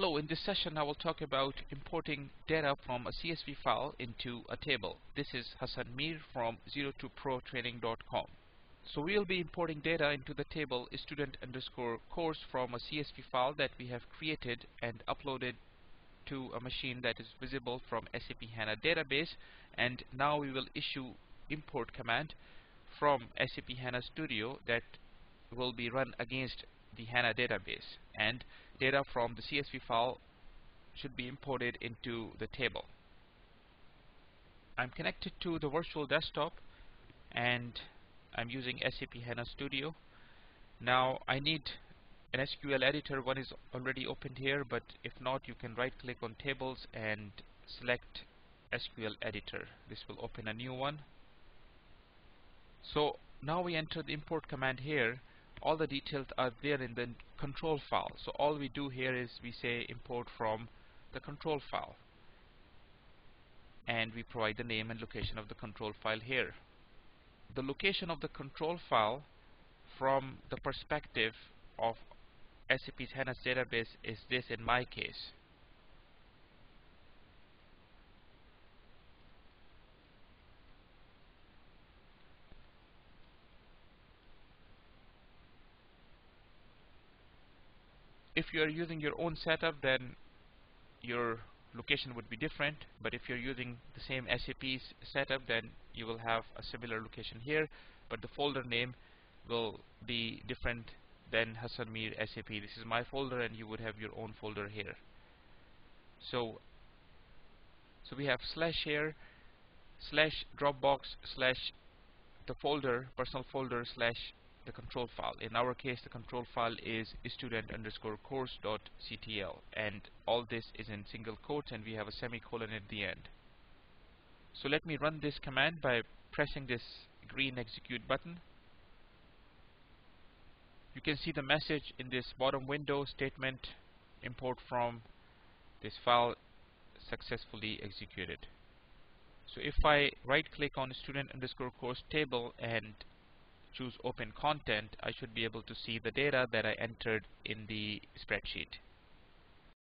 Hello, in this session I will talk about importing data from a CSV file into a table. This is Hassan Mir from zerotoprotraining.com. So we'll be importing data into the table student underscore course from a CSV file that we have created and uploaded to a machine that is visible from SAP HANA database and now we will issue import command from SAP HANA Studio that will be run against the HANA database and data from the CSV file should be imported into the table. I'm connected to the virtual desktop and I'm using SAP HANA Studio. Now I need an SQL editor. One is already opened here, but if not, you can right click on tables and select SQL editor. This will open a new one. So now we enter the import command here all the details are there in the control file. So all we do here is we say import from the control file. And we provide the name and location of the control file here. The location of the control file from the perspective of SAP's HANA database is this in my case if you are using your own setup then your location would be different. But if you're using the same SAP's setup then you will have a similar location here. But the folder name will be different than Hassan Mir SAP this is my folder and you would have your own folder here. So so we have slash here slash dropbox slash the folder personal folder slash the control file. In our case, the control file is student underscore course.ctl and all this is in single quotes and we have a semicolon at the end. So let me run this command by pressing this green execute button. You can see the message in this bottom window statement import from this file successfully executed. So if I right click on student underscore course table and choose open content I should be able to see the data that I entered in the spreadsheet